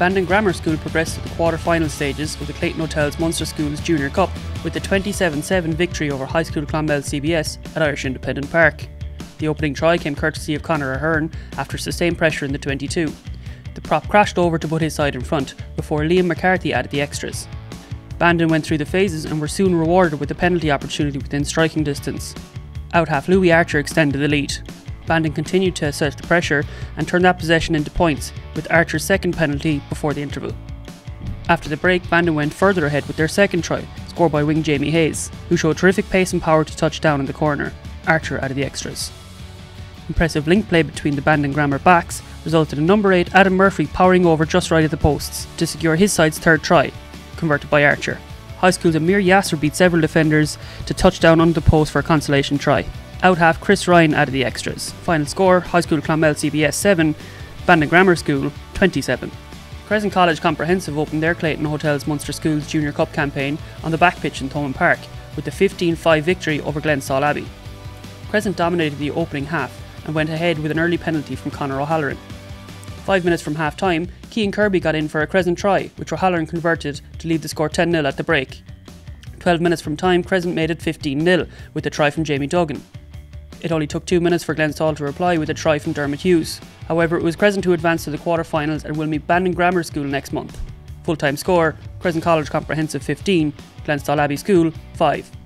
Bandon Grammar School progressed to the quarter-final stages of the Clayton Hotels Munster Schools Junior Cup with a 27-7 victory over High School Clonmel CBS at Irish Independent Park. The opening try came courtesy of Conor Ahern after sustained pressure in the 22. The prop crashed over to put his side in front before Liam McCarthy added the extras. Bandon went through the phases and were soon rewarded with a penalty opportunity within striking distance. Out half Louis Archer extended the lead. Bandon continued to assert the pressure and turned that possession into points, with Archer's second penalty before the interval. After the break, Bandon went further ahead with their second try, scored by wing Jamie Hayes, who showed terrific pace and power to touch down in the corner. Archer added the extras. Impressive link play between the Bandon Grammar backs resulted in number 8 Adam Murphy powering over just right of the posts to secure his side's third try, converted by Archer. High School's Amir Yasser beat several defenders to touch down under the post for a consolation try. Out half, Chris Ryan added the extras. Final score High School Clonmel CBS 7, Bandon Grammar School 27. Crescent College Comprehensive opened their Clayton Hotels Munster Schools Junior Cup campaign on the back pitch in Thomond Park with a 15 5 victory over Glenstal Abbey. Crescent dominated the opening half and went ahead with an early penalty from Conor O'Halloran. Five minutes from half time, Keane Kirby got in for a Crescent try, which O'Halloran converted to lead the score 10 0 at the break. 12 minutes from time, Crescent made it 15 0 with a try from Jamie Duggan. It only took two minutes for Glenstal to reply with a try from Dermot Hughes. However, it was Crescent who advanced to the quarter-finals and will meet Bandon Grammar School next month. Full-time score, Crescent College Comprehensive 15, Glenstal Abbey School 5.